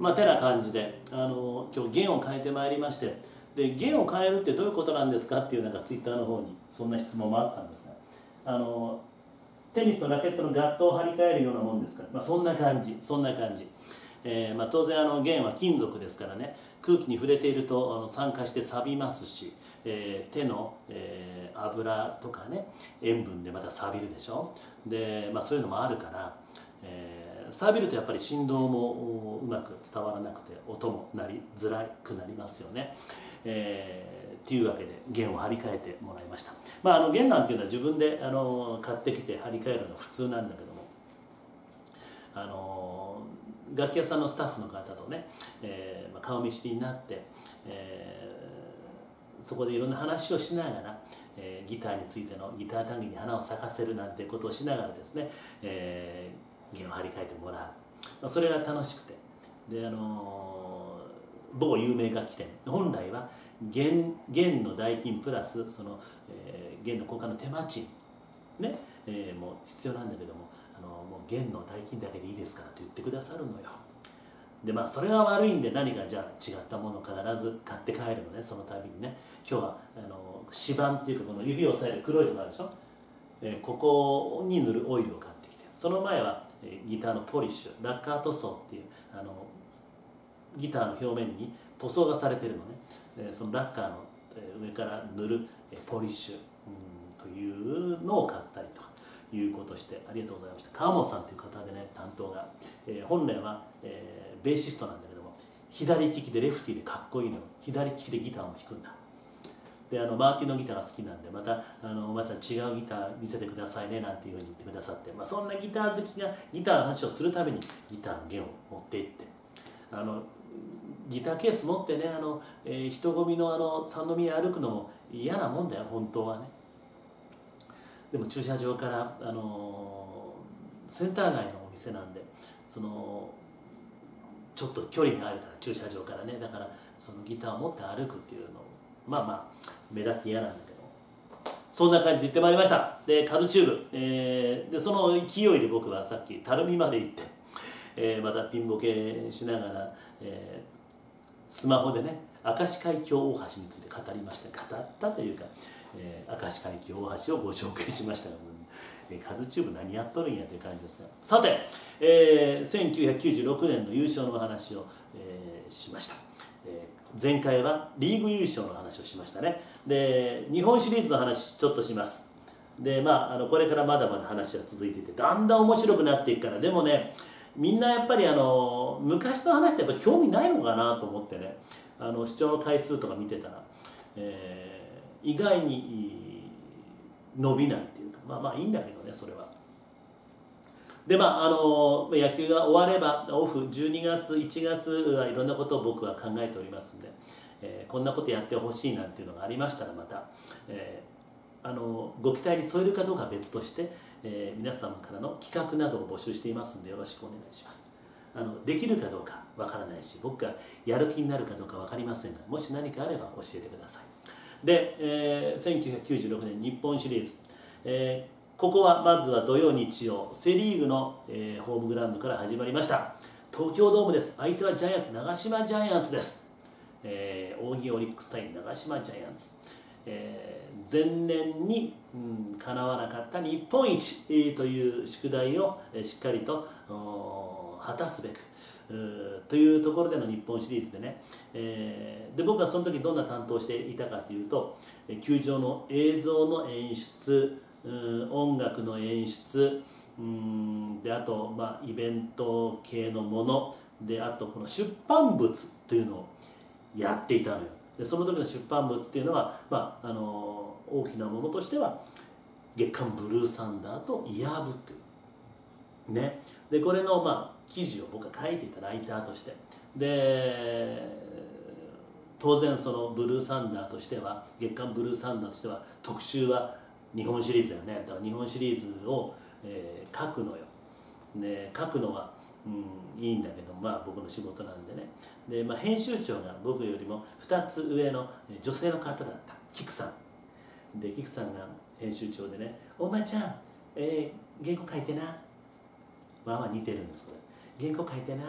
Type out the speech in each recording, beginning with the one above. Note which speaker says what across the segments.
Speaker 1: まあてな感じであの今日弦を変えてまいりましてで弦を変えるってどういうことなんですかっていうなんかツイッターの方にそんな質問もあったんですがあのテニスのラケットのガットを張り替えるようなもんですから、まあ、そんな感じそんな感じ、えーまあ、当然あの弦は金属ですからね空気に触れているとあの酸化して錆びますし、えー、手の、えー、油とかね塩分でまた錆びるでしょ。で、まあ、そういうのもあるから、えー錆びるとやっぱり振動もうまく伝わらなくて音もなりづらくなりますよね。えー、っていうわけで弦を張り替えてもらいました。まあ、あの弦なんていうのは自分であの買ってきて張り替えるのが普通なんだけどもあの楽器屋さんのスタッフの方とね、えーまあ、顔見知りになって、えー、そこでいろんな話をしながら、えー、ギターについてのギター談義に花を咲かせるなんてことをしながらですね、えー弦を張り替えてもらう、それが楽しくて。であの某有名楽器店。本来は弦弦の代金プラスその、えー、弦の交換の手間賃。ね、えー、もう必要なんだけどもあのもう弦の代金だけでいいですからと言ってくださるのよ。でまあそれは悪いんで何かじゃあ違ったものを必ず買って帰るのね。その度にね。今日はあの指板っていうかこの指を押さえる黒いところあるでしょ、えー、ここに塗るオイルを買ってきて。その前はギターのポリッシュラッカー塗装っていうあのギターの表面に塗装がされてるのね。そのラッカーの上から塗るポリッシュというのを買ったりということしてありがとうございました。川本さんという方でね担当が、え、本来は、え、ベーシストなんだけども左利きでレフティーでかっこいいの。左利きでギターも弾くんだ。であのマーティンのギターが好きなんでまたあのお前さん違うギター見せてくださいねなんていうふうに言ってくださって、まあ、そんなギター好きがギターの話をするためにギターの弦を持って行ってあのギターケース持ってねあの、えー、人混みのあの三宮歩くのも嫌なもんだよ本当はね。でも駐車場からあのセンター街のお店なんでそのちょっと距離があるから駐車場からね。だからそのギターを持って歩くっていうのをまあまあ目立って嫌なんだけど。そんな感じで行ってまいりました。でカズチューブ、えー、でその勢いで僕はさっき垂水まで行って、えー、またピンボケしながら、えー、スマホでね明石海峡大橋について語りました。語ったというか、えー、明石海峡大橋をご紹介しましたが、えー、カズチューブ何やっとるんやという感じですが。さて、えー、1996年の優勝の話を、えー、しました、前回はリーグ優勝の話をしましたね。で日本シリーズの話ちょっとします。でまああのこれからまだまだ話は続いていてだんだん面白くなっていくから。でもねみんなやっぱりあの昔の話ってやっぱ興味ないのかなと思ってね。あの視聴の回数とか見てたら、えー、意外に伸びないっていうか。まあまあいいんだけどねそれは。でまああの野球が終わればオフ12月1月はいろんなことを僕は考えておりますんで、えー、こんなことやってほしいなんていうのがありましたらまた、えー、あのご期待に添えるかどうか別として、えー、皆様からの企画などを募集していますのでよろしくお願いします。あのできるかどうかわからないし僕がやる気になるかどうか分かりませんがもし何かあれば教えてください。で、えー、1996年日本シリーズ、えー、ここはまずは土曜日曜セ・リーグの、えー、ホームグラウンドから始まりました。東京ドームです。相手はジャイアンツ長島ジャイアンツです。えー、扇オリックス対長島ジャイアンツ、えー、前年に、うん、かなわなかった日本一、という宿題を、え、しっかりと果たすべくというところでの日本シリーズでね、えー、で僕はその時どんな担当していたかというと球場の映像の演出音楽の演出うんであと、まあ、イベント系のものであとこの出版物というのをやっていたのよ。でその時の出版物っていうのは、まあ、あの大きなものとしては月刊ブルーサンダーとイヤーブック。ね。でこれのまあ記事を僕が書いていたライターとして。で当然そのブルーサンダーとしては月刊ブルーサンダーとしては特集は日本シリーズだよね。だから日本シリーズを、えー、書くのよ、ね、書くのは、うん、いいんだけどまあ僕の仕事なんでね。で、まあ、編集長が僕よりも2つ上の女性の方だった。キクさん。でキクさんが編集長でね「お前ちゃん、えー、原稿書いてな」まあまあ似てるんですこれ。原稿書いてな。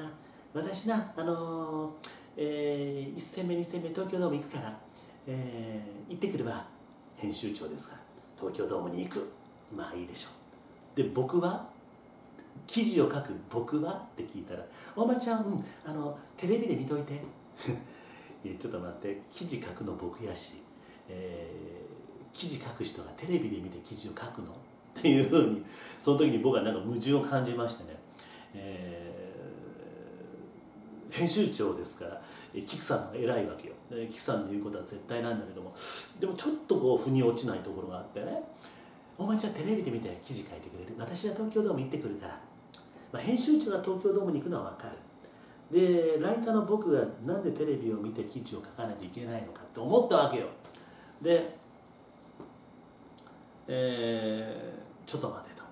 Speaker 1: 私なあのー、えー、1戦目2戦目東京ドーム行くから、えー、行ってくるわ。編集長ですから。東京ドームに行く。まあいいでしょう。で僕は？記事を書く。僕は？って聞いたら「おばちゃん、あのテレビで見といて 」ちょっと待って。記事書くの僕やし、えー、記事書く人がテレビで見て記事を書くの？っていうふうにその時に僕はなんか矛盾を感じましてね、えー、編集長ですから菊さんが偉いわけよ。菊さんの言うことは絶対なんだけども。でもちょっとこう腑に落ちないところがあってね。お前じゃあテレビで見て記事書いてくれる？私は東京ドーム行ってくるから。まあ、編集長が東京ドームに行くのは分かる。でライターの僕がなんでテレビを見て記事を書かないといけないのかって思ったわけよ。で、えー、ちょっと待てと、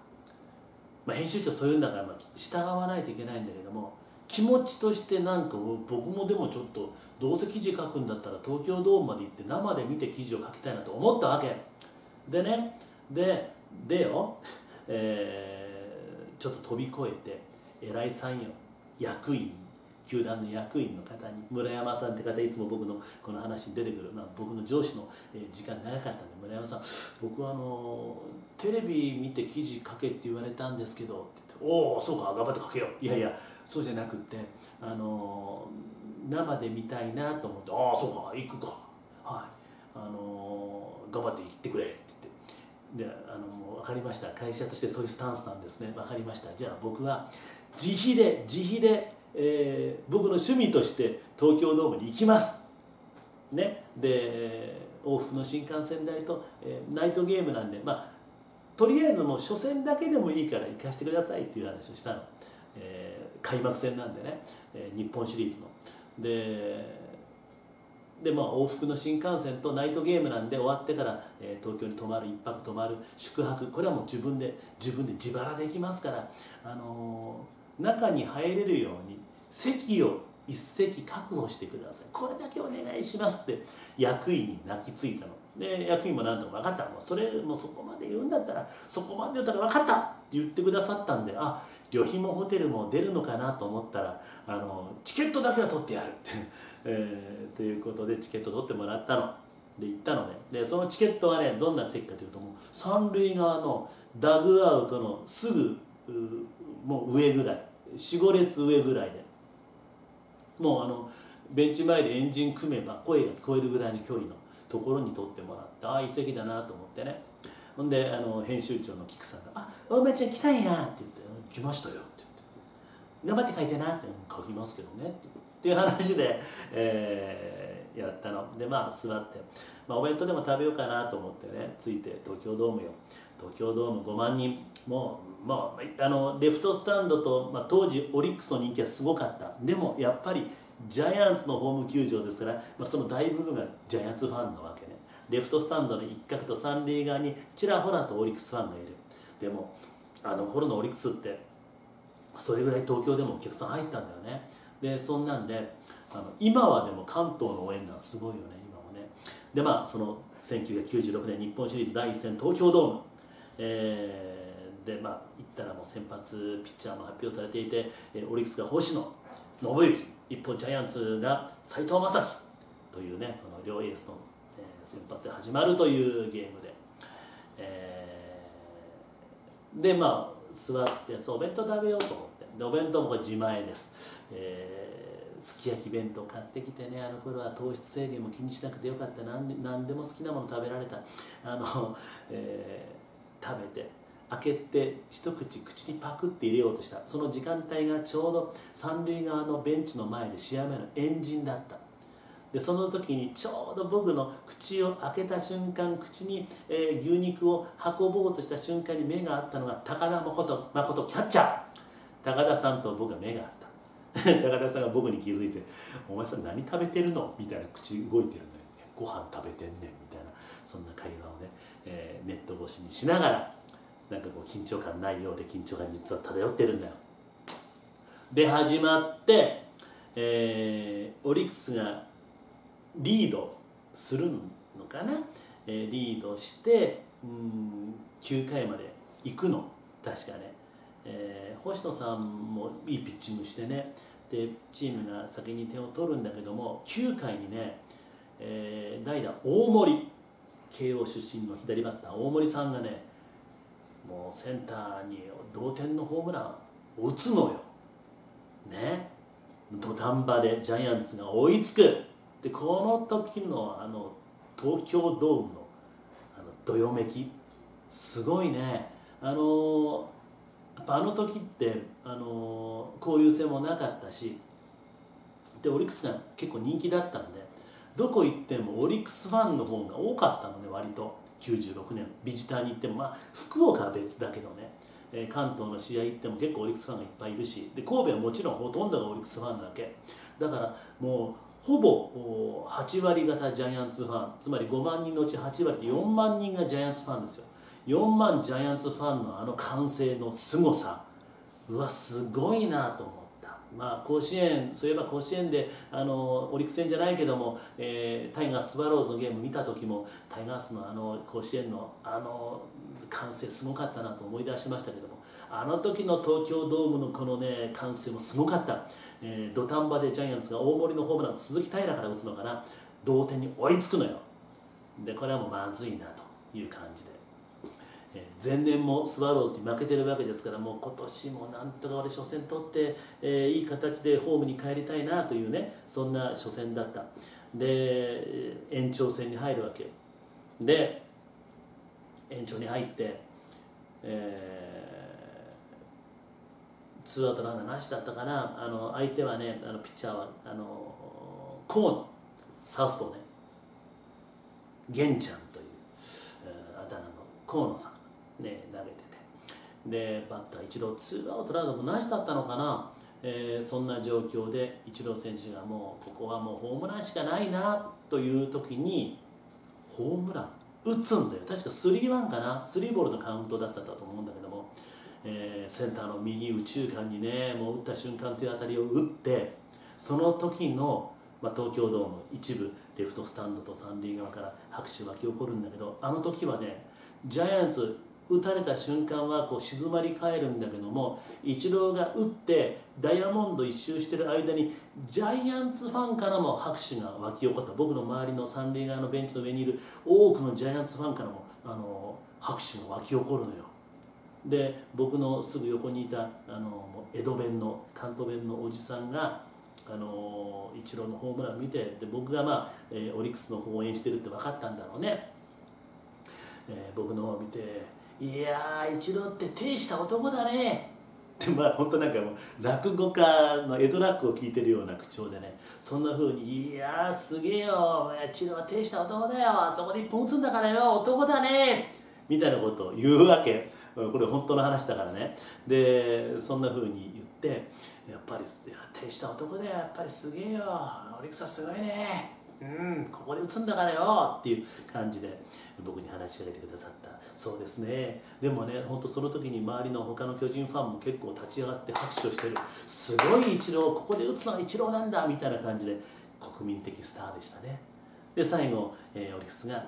Speaker 1: まあ、編集長そういうんだからまあ従わないといけないんだけども。気持ちとしてなんか僕もでもちょっとどうせ記事書くんだったら東京ドームまで行って生で見て記事を書きたいなと思ったわけ。でねででよ、えーちょっと飛び越えて偉いさんよ。役員球団の役員の方に村山さんって方いつも僕のこの話に出てくる、まあ、僕の上司の時間長かったんで村山さん僕はあのテレビ見て記事書けって言われたんですけどって「おおそうか頑張って書けよ」いやいやそうじゃなくってあの生で見たいなと思って「ああそうか行くか。はい。あの頑張って行ってくれ」って言って。であの分かりました。会社としてそういうスタンスなんですね。分かりました。じゃあ僕は自費で自費で、えー、僕の趣味として東京ドームに行きます。ね。で往復の新幹線代と、えー、ナイトゲームなんでまあとりあえずもう初戦だけでもいいから行かせてくださいっていう話をしたの、えー、開幕戦なんでね、えー、日本シリーズの。ででまあ往復の新幹線とナイトゲームなんで終わってから、えー、東京に泊まる1泊泊まる宿泊。これはもう自分で自分で自腹できますから、あのー、中に入れるように席を一席確保してください。これだけお願いしますって役員に泣きついたの。で役員も何とか分かった。もうそれもそこまで言うんだったらそこまで言ったら分かったって言ってくださったんであ旅費もホテルも出るのかなと思ったらあのチケットだけは取ってやるって えー、ということでチケット取ってもらったの。で行ったのね。でそのチケットはねどんな席かというともう三塁側のダグアウトのすぐもう上ぐらい45列上ぐらいでもうあのベンチ前でエンジン組めば声が聞こえるぐらいの距離のところに取ってもらってああいい席だなと思ってね。ほんであの編集長の菊さんが「あお前ちゃん来たんや」って言って「来ましたよ」って言って「頑張って書いてな」って「書きますけどね」ってっていう話で、えー、やったの。でまあ座って、まあ、お弁当でも食べようかなと思ってねついて東京ドームよ。東京ドーム5万人。もうまああのレフトスタンドと、まあ、当時オリックスの人気はすごかった。でもやっぱりジャイアンツのホーム球場ですから、まあ、その大部分がジャイアンツファンなわけね。レフトスタンドの一角と三塁側にちらほらとオリックスファンがいる。でもあの頃のオリックスってそれぐらい東京でもお客さん入ったんだよね。でそんなんであの今はでも関東の応援団すごいよね今もね。でまあその1996年日本シリーズ第1戦東京ドーム、えー、でまあ行ったらもう先発ピッチャーも発表されていてオリックスが星野信之。一方ジャイアンツが斎藤正樹というねこの両エースの、え先発で始まるというゲームで、えー、でまあ座ってそうお弁当食べようと思って。でお弁当も自前です。えー、すき焼き弁当買ってきてねあの頃は糖質制限も気にしなくてよかった。何何でも好きなもの食べられた。あの、えー、食べて。開けて一口口にパクって入れようとした。その時間帯がちょうど三塁側のベンチの前で試合前の円陣だった。でその時にちょうど僕の口を開けた瞬間口に、えー、牛肉を運ぼうとした瞬間に目があったのが高田誠誠キャッチャー。高田さんと僕が目があった。高田さんが僕に気づいて「お前さん何食べてるの?」みたいな口動いてるのよ「ご飯食べてんねん」みたいなそんな会話をね、えー、ネット越しにしながら。なんかこう緊張感ないようで緊張感実は漂ってるんだよ。で始まって、えー、オリックスがリードするのかな、えー、リードしてうん9回まで行くの。確かね、えー、星野さんもいいピッチングしてね。でチームが先に点を取るんだけども9回にね、えー、代打大森。慶応出身の左バッター大森さんがねもうセンターに同点のホームランを打つのよ。ね。土壇場でジャイアンツが追いつく。でこの時のあの東京ドームのあのどよめき。すごいね。あのやっぱあの時ってあの交流戦もなかったし。でオリックスが結構人気だったんで。どこ行ってもオリックスファンの方が多かったのね割と。96年ビジターに行ってもまあ福岡は別だけどね、えー、関東の試合行っても結構オリックスファンがいっぱいいるしで神戸はもちろんほとんどがオリックスファンなわけ。だからもうほぼ8割方ジャイアンツファン。つまり5万人のうち8割で4万人がジャイアンツファンですよ。4万ジャイアンツファンのあの歓声のすごさ。うわすごいなと思ったまあ甲子園そういえば甲子園であのオリックス戦じゃないけども、えー、タイガーススワローズのゲーム見た時もタイガースのあの甲子園のあの歓声すごかったなと思い出しましたけどもあの時の東京ドームのこのね歓声もすごかった、え、土壇場でジャイアンツが大森のホームラン鈴木平から打つのかな。同点に追いつくのよ。でこれはもうまずいなという感じで、前年もスワローズに負けてるわけですからもう今年もなんとか俺初戦取って、えー、いい形でホームに帰りたいなというねそんな初戦だった。で延長戦に入るわけ。で延長に入って、えーツーアウトランナーなしだったかな。あの相手はねあのピッチャーはあの河野サウスポーね。玄ちゃんという、えー、あだ名の河野さん。ね投げてて。でバッター一郎ツーアウトランナーもなしだったのかな、えー、そんな状況でイチロー選手がもうここはもうホームランしかないなという時にホームラン打つんだよ。確かスリーワンかな。スリーボールのカウントだったと思うんだけども。えー、センターの右宇宙間にねもう打った瞬間という当たりを打ってその時の、まあ、東京ドーム一部レフトスタンドと三塁側から拍手湧き起こるんだけどあの時はねジャイアンツ打たれた瞬間はこう静まり返るんだけどもイチローが打ってダイヤモンド一周してる間にジャイアンツファンからも拍手が湧き起こった僕の周りの三塁側のベンチの上にいる多くのジャイアンツファンからもあの拍手が湧き起こるのよ。で僕のすぐ横にいたあの江戸弁の関東弁のおじさんがあのイチローのホームラン見てで僕が、まあえー、オリックスの方を応援してるって分かったんだろうね、えー、僕の方を見て「いやーイチローって手した男だね」ってまあ本当なんかもう落語家の江戸落語を聞いてるような口調でねそんなふうに「いやーすげえよイチローは手した男だよ。あそこで一本打つんだからよ男だね」みたいなことを言うわけ。これ本当の話だからね。でそんなふうに言ってやっぱりいや手した男でやっぱりすげえよ。オリックスはすごいね。うん。ここで打つんだからよっていう感じで僕に話しかけてくださった。そうですね。でもね本当その時に周りの他の巨人ファンも結構立ち上がって拍手をしてる。すごいイチローここで打つのがイチローなんだみたいな感じで国民的スターでしたね。で最後、えー、オリックスが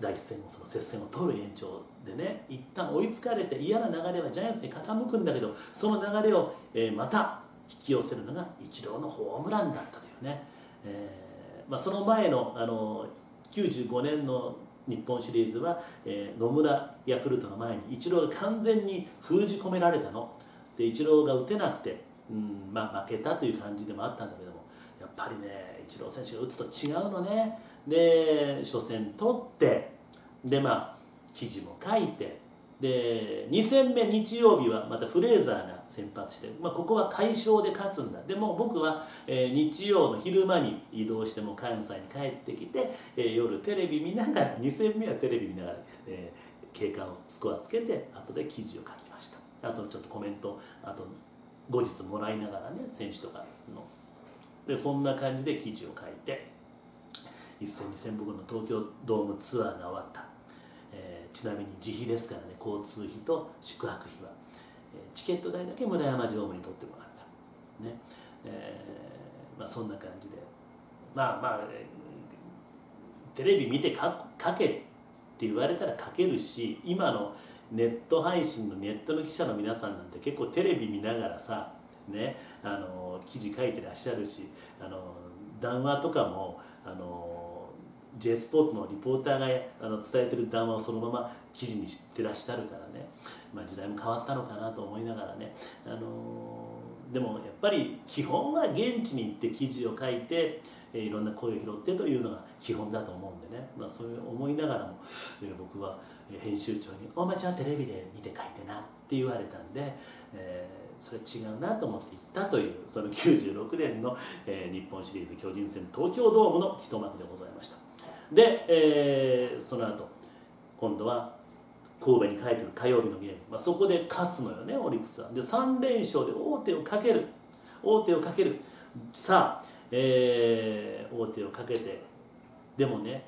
Speaker 1: 第一戦をその接戦を取る延長でね一旦追いつかれて嫌な流れはジャイアンツに傾くんだけどその流れを、えー、また引き寄せるのがイチローのホームランだったというね、えーまあ、その前のあの95年の日本シリーズは、えー、野村ヤクルトの前にイチローが完全に封じ込められたの。でイチローが打てなくて、うんまあ、負けたという感じでもあったんだけどもやっぱりねイチロー選手が打つと違うのね。で初戦取ってでまあ記事も書いてで2戦目日曜日はまたフレーザーが先発して、まあ、ここは快勝で勝つんだ。でも僕は、えー、日曜の昼間に移動しても関西に帰ってきて、えー、夜テレビ見ながら2戦目はテレビ見ながら、えー、経過をスコアつけて後で記事を書きました。あとちょっとコメントあと後日もらいながらね選手とかの。でそんな感じで記事を書いて1戦2戦僕の東京ドームツアーが終わった、ちなみに自費ですからね交通費と宿泊費は、え、チケット代だけ村山常務に取ってもらった。ね。えー、まあそんな感じで。まあまあ、テレビ見て書けって言われたら書けるし今のネット配信のネットの記者の皆さんなんて結構テレビ見ながらさねあの記事書いてらっしゃるしあの談話とかもあの J スポーツのリポーターがあの伝えてる談話をそのまま記事にしてらっしゃるからね、まあ、時代も変わったのかなと思いながらね、あのでもやっぱり基本は現地に行って記事を書いてえいろんな声を拾ってというのが基本だと思うんでね、まあ、そういう思いながらも、え僕は編集長に「お前ちゃんテレビで見て書いてな」って言われたんで、えー、それ違うなと思って行ったというその96年の、えー、日本シリーズ巨人戦東京ドームの一幕でございました。で、えー、その後今度は神戸に帰ってくる火曜日のゲーム、まあ、そこで勝つのよねオリックスは。で3連勝で王手をかける。王手をかける。さあえー、王手をかけて。でもね、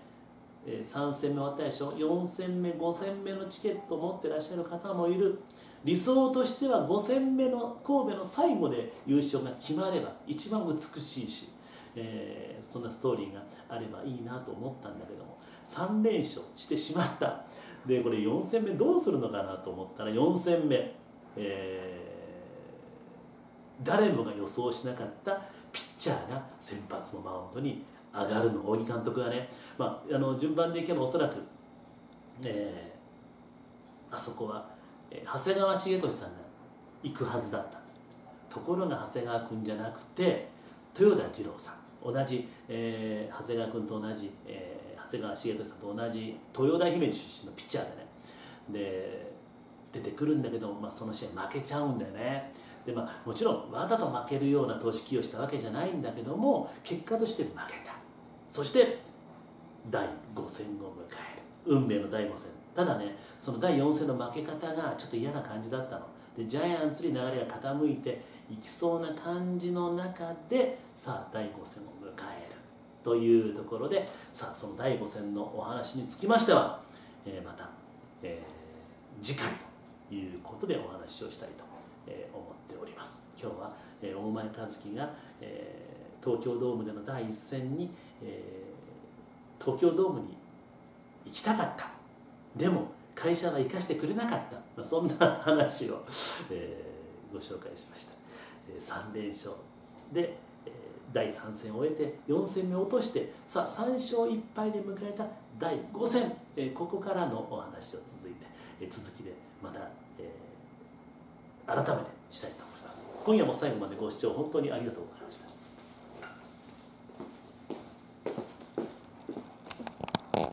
Speaker 1: 3戦目終わったでしょ？4戦目5戦目のチケットを持ってらっしゃる方もいる。理想としては5戦目の神戸の最後で優勝が決まれば一番美しいし、えー、そんなストーリーがあればいいなと思ったんだけども3連勝してしまった。でこれ4戦目どうするのかなと思ったら4戦目、えー、誰もが予想しなかったピッチャーが先発のマウンドに上がるの。大木監督がね、まあ、あの順番でいけばおそらく、えー、あそこは、え、長谷川茂俊さんが行くはずだった。ところが長谷川君じゃなくて豊田二郎さん。同じ、えー、長谷川君と同じ、えー、長谷川茂俊さんと同じ豊田姫路出身のピッチャーでね。で出てくるんだけど、まあ、その試合負けちゃうんだよね。でまあ、もちろんわざと負けるような投資起用したわけじゃないんだけども結果として負けた。そして第5戦を迎える。運命の第5戦。ただねその第4戦の負け方がちょっと嫌な感じだったの。でジャイアンツに流れが傾いていきそうな感じの中でさあ第5戦を迎える。というところでさあその第5戦のお話につきましては、えー、また、えー、次回ということでお話をしたいと思っております。今日は、え大前和樹が、え東京ドームでの第一戦に、え東京ドームに行きたかった。でも会社は生かしてくれなかった、まあ、そんな話を、えご紹介しました、え3連勝。で、え第3戦を終えて4戦目を落としてさあ3勝1敗で迎えた第5戦、えここからのお話を続いて、え続きでまた、えー改めてしたいと思います。今夜も最後までご視聴本当にありがとうございました。